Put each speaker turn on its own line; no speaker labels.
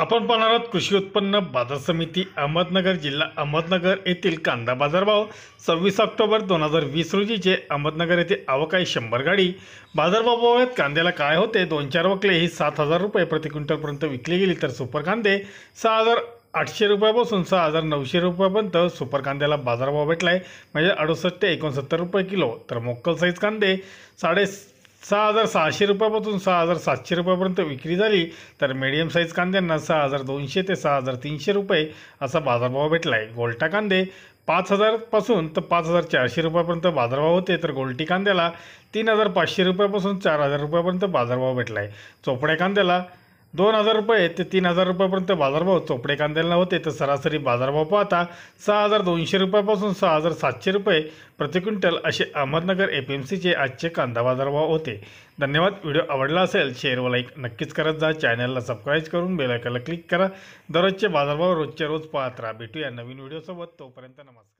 आपण पाहणार आहोत कृषी उत्पन्न बाजार समिती अहमदनगर जिल्हा अहमदनगर येथील कांदा बाजारभाव. सव्वीस ऑक्टोबर दोन हजार वीस रोजीचे अहमदनगर येथे आवक आहे शंभर गाडी. बाजारभाव आहेत कांद्याला काय होते? दोन चार वकले ही सात हजार रुपये प्रति क्विंटलपर्यंत विकली गेली तर सुपर कांदे. सहा हजार आठशे रुपयापासून सहा हजार नऊशे रुपयापर्यंत सुपर कांद्याला बाजारभाव भेटला आहे म्हणजे अडुसष्ट ते एकोणसत्तर रुपये किलो तर मोक्कल साईज कांदे. साडे सहा हजार सहाशे रुपयापासून सहा हजार सातशे रुपयापर्यंत विक्री झाली तर मीडियम साईज कांद्यांना सहा हजार दोनशे ते सहा हजार तीनशे रुपये असा बाजारभाव भेटला आहे गोल्टा कांदे पाच हजारपासून तर पाच हजार चारशे रुपयापर्यंत बाजारभाव होते तर गोल्टी कांद्याला तीन हजार पाचशे रुपयापासून चार हजार रुपयापर्यंत बाजारभाव भेटला आहे चोपड्या कांद्याला दोन हजार रुपये ते तीन हजार रुपयापर्यंत बाजारभाव चोपडे कांद्याला होते. तर सरासरी बाजारभाव पाहता सहा हजार दोनशे रुपयापासून सहा हजार सातशे रुपये प्रति क्विंटल असे अहमदनगर ए पी एम सीचे आजचे कांदा बाजारभाव होते. धन्यवाद. व्हिडिओ आवडला असेल शेअरवर लाईक नक्कीच करत जा. चॅनलला सबस्क्राईब करून बेलायकनला क्लिक करा. दररोजचे बाजारभाव रोजच्या रोज पाहत राहा. भेटूया नवीन व्हिडिओसोबत. तोपर्यंत नमस्कार.